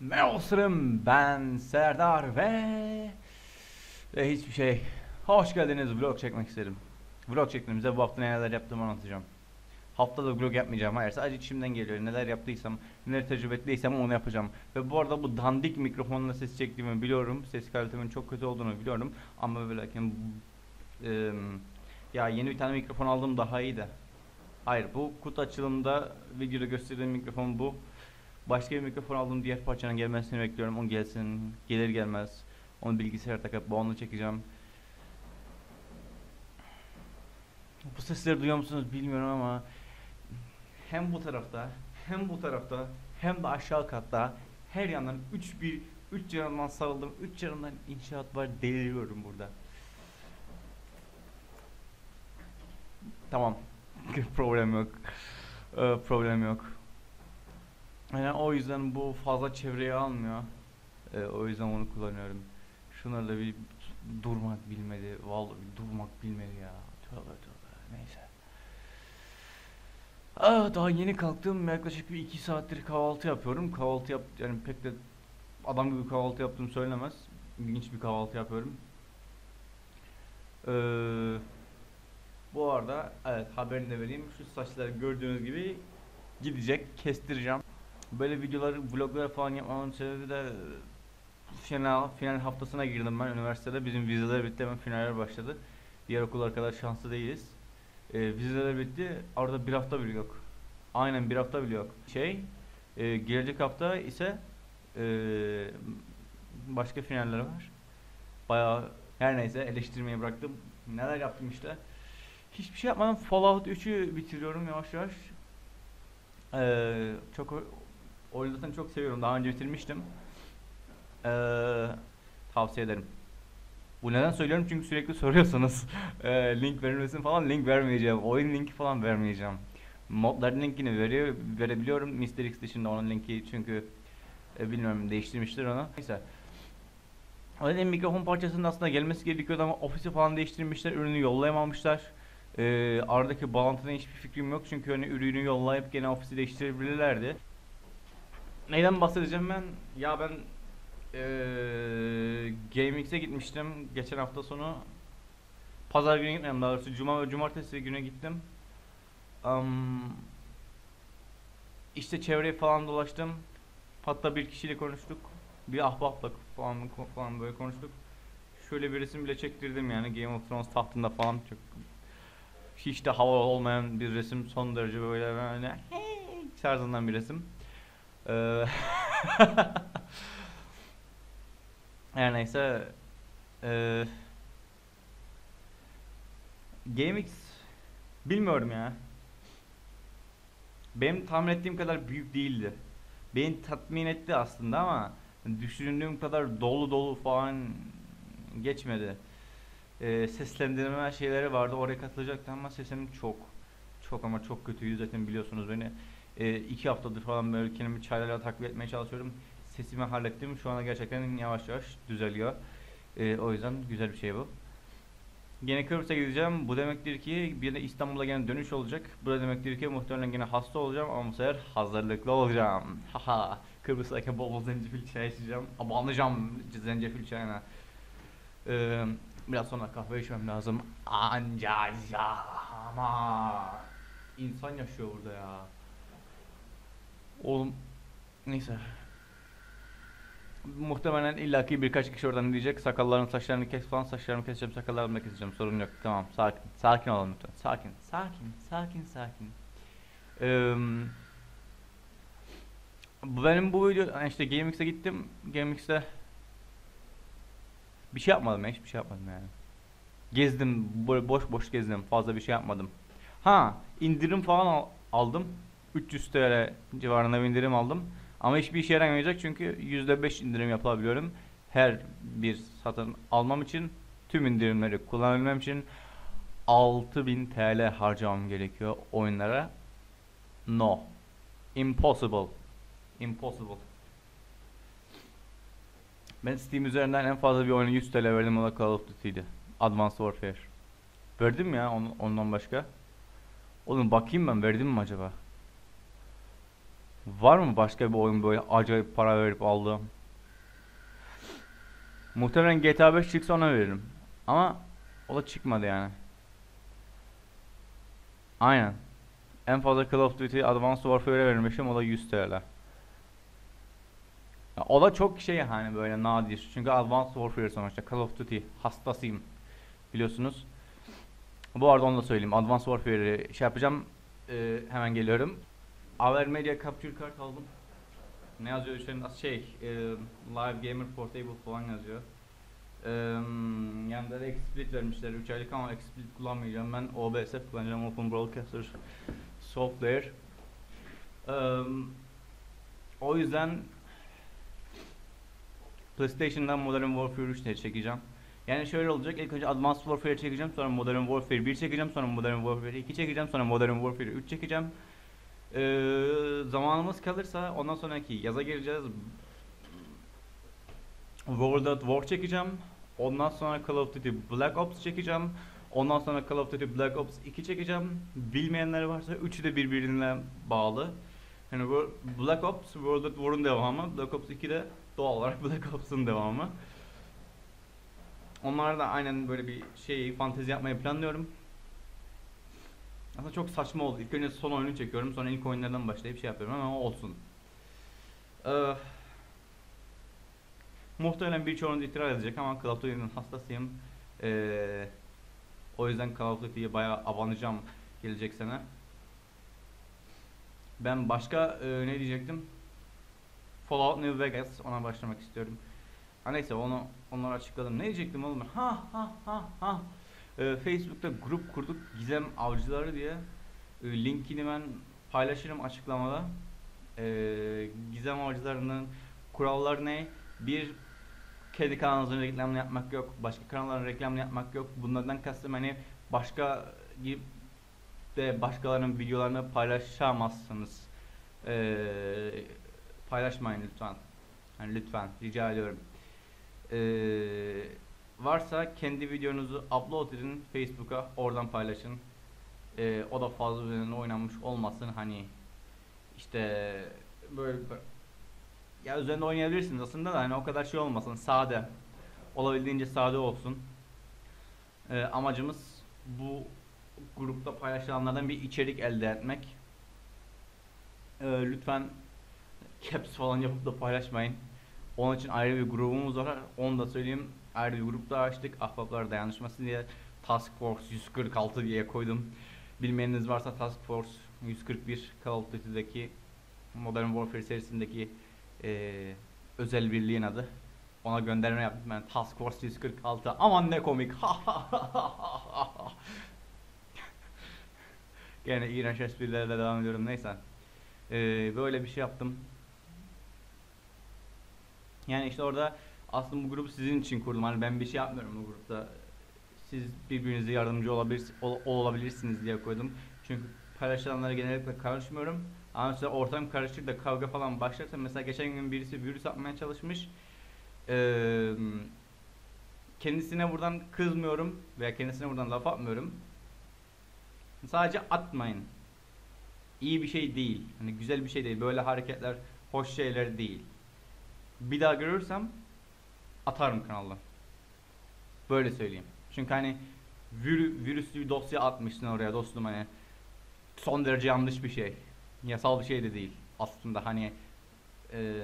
Dostlarım ben Serdar ve ve hiçbir şey. Hoş geldiniz vlog çekmek istedim. Vlog çektiğimizde bu hafta neler yaptığımı anlatacağım. Haftada vlog yapmayacağım hayır sadece içimden geliyor neler yaptıysam neler tecrübe ettiysem onu yapacağım. Ve bu arada bu dandik mikrofonla ses çektiğimi biliyorum ses kalitemin çok kötü olduğunu biliyorum ama böyle lakin eee, ya yeni bir tane mikrofon aldım daha iyi de. Hayır bu kutu açılımında videoda gösterdiğim mikrofon bu. Başka bir mikrofon aldım diğer parçanın gelmesini bekliyorum. O gelsin. Gelir gelmez. Onu bilgisayara takıp bağımlı çekeceğim. Bu sesleri duyuyor musunuz bilmiyorum ama hem bu tarafta hem bu tarafta hem de aşağı katta her yandan 3 bir 3 yanından sarıldım. 3 yanından inşaat var. Deliriyorum burada. Tamam. problem yok. Ee, problem yok. Yani o yüzden bu fazla çevreye almıyor. Ee, o yüzden onu kullanıyorum. Şunlarla bir durmak bilmedi. Vallahi bir durmak bilmedi ya. Tövbe tövbe. Neyse. Ah, daha yeni kalktım. Yaklaşık bir iki saattir kahvaltı yapıyorum. Kahvaltı yap yani pek de adam gibi kahvaltı yaptığım söylemez. İlginç bir kahvaltı yapıyorum. Ee, bu arada evet haberini de vereyim. Şu saçlar gördüğünüz gibi gidecek. Kestireceğim. Böyle videoları, vloglar falan yapmamın sebebi de final, final haftasına girdim ben üniversitede. Bizim vizeler bitti hemen finaller başladı. Diğer okullar kadar şanslı değiliz. Ee, vizeler bitti. Arada bir hafta bile yok. Aynen bir hafta bile yok. Şey, e, gelecek hafta ise e, başka finaller var. Bayağı her neyse eleştirmeyi bıraktım. Neler yaptım işte. Hiçbir şey yapmadan Fallout 3'ü bitiriyorum yavaş yavaş. Ee, çok oyunu zaten çok seviyorum. Daha önce bitirmiştim. Ee, tavsiye ederim. Bu neden söylüyorum çünkü sürekli soruyorsunuz. Ee, link verilmesin falan link vermeyeceğim. Oyun linki falan vermeyeceğim. Modların linkini veriyor, verebiliyorum. Mr. X dışında onun linki çünkü e, bilmiyorum değiştirmiştir onu. Neyse. O yüzden mikrofon parçasının aslında gelmesi gerekiyordu ama ofisi falan değiştirmişler. Ürünü yollayamamışlar. Ee, aradaki bağlantıdan hiçbir fikrim yok çünkü hani ürünü yollayıp gene ofisi değiştirebilirlerdi. Neyden bahsedeceğim ben? Ya ben eee GameX'e gitmiştim geçen hafta sonu. Pazar günü gitmedim daha doğrusu cuma ve cumartesi günü gittim. Am, işte çevreyi falan dolaştım. Hatta bir kişiyle konuştuk. Bir ahbapla falan falan böyle konuştuk. Şöyle bir resim bile çektirdim yani Game of Thrones tahtında falan çok hiç de hava olmayan bir resim son derece böyle böyle tarzından bir resim. Eee, Her neyse eee GameX bilmiyorum ya. Benim tahmin ettiğim kadar büyük değildi. Beni tatmin etti aslında ama düşündüğüm kadar dolu dolu falan geçmedi. Eee seslendirme şeyleri vardı oraya katılacaktım ama sesim çok çok ama çok kötüydü zaten biliyorsunuz beni. Eee iki haftadır falan böyle kendimi çaylarla takviye etmeye çalışıyorum. Sesimi hallettim. Şu anda gerçekten yavaş yavaş düzeliyor. Eee, o yüzden güzel bir şey bu. Gene Kıbrıs'a gideceğim. Bu demektir ki bir de İstanbul'a gene dönüş olacak. Bu da demektir ki muhtemelen gene hasta olacağım ama bu sefer hazırlıklı olacağım. Haha. Kıbrıs'tayken bol bol zencefil çay içeceğim. Abanacağım zencefil çayına. Eee, biraz sonra kahve içmem lazım. Ancak ama insan yaşıyor burada ya. Oğlum neyse. Muhtemelen illaki birkaç kişi oradan diyecek sakallarını saçlarını kes falan saçlarımı keseceğim sakallarımı da keseceğim sorun yok. Tamam sakin sakin olun lütfen. Sakin sakin sakin sakin. Bu benim bu video işte GameX'e gittim. GameX'te bir şey yapmadım ya hiçbir şey yapmadım yani. Gezdim böyle boş boş gezdim fazla bir şey yapmadım ha indirim falan al- aldım 300 TL civarında bir indirim aldım ama hiçbir işe yaramayacak çünkü %5 indirim yapabiliyorum. Her bir satın almam için tüm indirimleri kullanabilmem için 6000 TL harcamam gerekiyor oyunlara. No. Impossible. Impossible. Ben Steam üzerinden en fazla bir oyuna 100 TL verdim o da Call of Duty'ydi. Advanced Warfare. Verdim ya on- ondan başka? Oğlum bakayım ben verdim mi acaba? Var mı başka bir oyun böyle acayip para verip aldığım? Muhtemelen GTA 5 çıksa ona veririm. Ama o da çıkmadı yani. Aynen. En fazla Call of Duty Advanced Warfare'e vermişim o da 100 TL. Ya o da çok şey hani böyle nadir. Çünkü Advanced Warfare sonuçta Call of Duty hastasıyım. Biliyorsunuz. Bu arada onu da söyleyeyim. Advanced Warfare'i şey yapacağım. Ee, hemen geliyorum. Aver Media Capture Card aldım. Ne yazıyor üzerinde? Şey, e, Live Gamer Portable falan yazıyor. Ee, yanında da XSplit vermişler 3 aylık ama XSplit kullanmayacağım ben OBS kullanacağım Open Broadcaster Software. Ee, o yüzden PlayStation'dan Modern Warfare 3 diye çekeceğim. Yani şöyle olacak. İlk önce Advanced Warfare çekeceğim. Sonra Modern Warfare 1 çekeceğim. Sonra Modern Warfare 2 çekeceğim. Sonra Modern Warfare 3 çekeceğim. Ee, zamanımız kalırsa ondan sonraki yaza gireceğiz. World at War çekeceğim. Ondan sonra Call of Duty Black Ops çekeceğim. Ondan sonra Call of Duty Black Ops 2 çekeceğim. Bilmeyenler varsa üçü de birbirine bağlı. Yani Black Ops World at War'un devamı. Black Ops 2 de doğal olarak Black Ops'un devamı. Onlar da aynen böyle bir şey fantezi yapmayı planlıyorum. Aslında çok saçma oldu. İlk önce son oyunu çekiyorum. Sonra ilk oyunlardan başlayıp şey yapıyorum ama olsun. Ee, muhtemelen birçoğunuz itiraz edecek ama Call of Duty'nin hastasıyım. Ee, o yüzden Call of Duty'ye bayağı abanacağım gelecek sene. Ben başka e, ne diyecektim? Fallout New Vegas ona başlamak istiyorum. Ha neyse onu onları açıkladım. Ne diyecektim oğlum? Ha ha ha ha. Ee, Facebook'ta grup kurduk Gizem Avcıları diye. Ee, linkini ben paylaşırım açıklamada. Ee, Gizem Avcılarının kuralları ne? Bir kendi kanalınızın reklamını yapmak yok. Başka kanalların reklamını yapmak yok. Bunlardan kastım hani başka gibi de başkalarının videolarını paylaşamazsınız. Ee, paylaşmayın lütfen. Yani lütfen rica ediyorum. Ee, varsa kendi videonuzu upload edin Facebook'a oradan paylaşın. Ee, o da fazla üzerine oynanmış olmasın hani işte böyle ya üzerinde oynayabilirsiniz aslında da hani o kadar şey olmasın sade olabildiğince sade olsun. Ee, amacımız bu grupta paylaşılanlardan bir içerik elde etmek. Ee, lütfen caps falan yapıp da paylaşmayın. Onun için ayrı bir grubumuz var. Onu da söyleyeyim. Ayrı bir grup da açtık. Ahbaplar dayanışması diye Task Force 146 diye koydum. Bilmeyeniniz varsa Task Force 141 Call of Duty'deki Modern Warfare serisindeki eee, özel birliğin adı. Ona gönderme yaptım ben Task Force 146. Aman ne komik. Gene iğrenç esprilerle devam ediyorum neyse. Eee, böyle bir şey yaptım. Yani işte orada aslında bu grubu sizin için kurdum. Hani ben bir şey yapmıyorum bu grupta. Siz birbirinize yardımcı olabilir, ol- olabilirsiniz diye koydum. Çünkü paylaşılanlara genellikle karışmıyorum. Ama mesela ortam karışır da kavga falan başlarsa mesela geçen gün birisi virüs atmaya çalışmış. Ee, kendisine buradan kızmıyorum veya kendisine buradan laf atmıyorum. Sadece atmayın. İyi bir şey değil. Hani güzel bir şey değil. Böyle hareketler hoş şeyler değil. Bir daha görürsem atarım kanalda. Böyle söyleyeyim. Çünkü hani virü, virüslü bir dosya atmışsın oraya dostum hani son derece yanlış bir şey. Yasal bir şey de değil. Aslında hani e,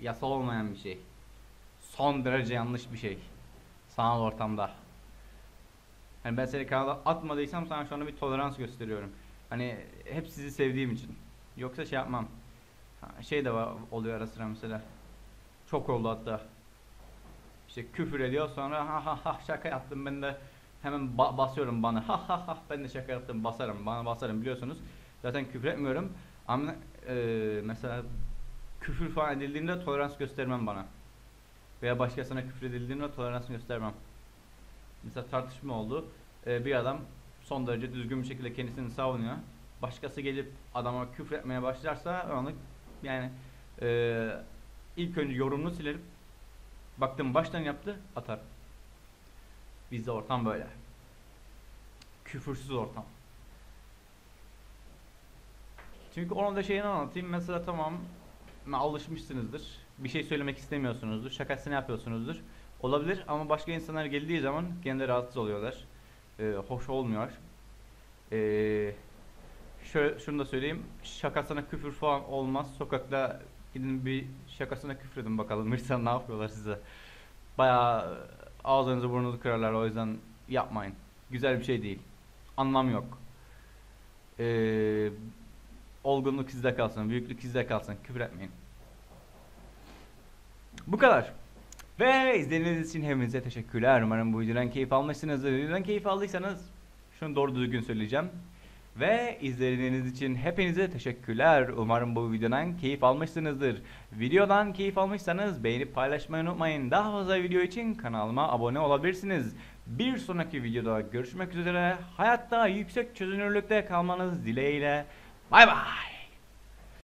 yasal olmayan bir şey. Son derece yanlış bir şey. Sanal ortamda. Hani ben seni kanala atmadıysam sana şu anda bir tolerans gösteriyorum. Hani hep sizi sevdiğim için. Yoksa şey yapmam. Şey de var, oluyor ara sıra mesela. Çok oldu hatta. İşte küfür ediyor sonra ha ha ha şaka yaptım ben de hemen ba- basıyorum bana ha ha ha ben de şaka yaptım basarım bana basarım biliyorsunuz. Zaten küfür etmiyorum ama e, mesela küfür falan edildiğinde tolerans göstermem bana. Veya başkasına küfür edildiğinde tolerans göstermem. Mesela tartışma oldu. E, bir adam son derece düzgün bir şekilde kendisini savunuyor. Başkası gelip adama küfür etmeye başlarsa onu yani e, ilk önce yorumunu silerim. Baktım baştan yaptı atar. Bizde ortam böyle. Küfürsüz ortam. Çünkü onun da şeyini anlatayım. Mesela tamam ma- alışmışsınızdır. Bir şey söylemek istemiyorsunuzdur. Şakasını yapıyorsunuzdur. Olabilir ama başka insanlar geldiği zaman gene rahatsız oluyorlar. Ee, hoş olmuyor. Ee, şöyle, şunu da söyleyeyim. Şakasına küfür falan olmaz. Sokakta gidin bir şakasına küfür edin bakalım. İnsan ne yapıyorlar size. Bayağı ağzınızı burnunuzu kırarlar o yüzden yapmayın. Güzel bir şey değil. Anlam yok. Ee, olgunluk sizde kalsın, büyüklük sizde kalsın. Küfür etmeyin. Bu kadar. Ve izlediğiniz için hepinize teşekkürler. Umarım bu videodan keyif almışsınızdır. Videodan keyif aldıysanız şunu doğru düzgün söyleyeceğim. Ve izlediğiniz için hepinize teşekkürler. Umarım bu videodan keyif almışsınızdır. Videodan keyif almışsanız beğenip paylaşmayı unutmayın. Daha fazla video için kanalıma abone olabilirsiniz. Bir sonraki videoda görüşmek üzere. Hayatta yüksek çözünürlükte kalmanız dileğiyle. Bay bay.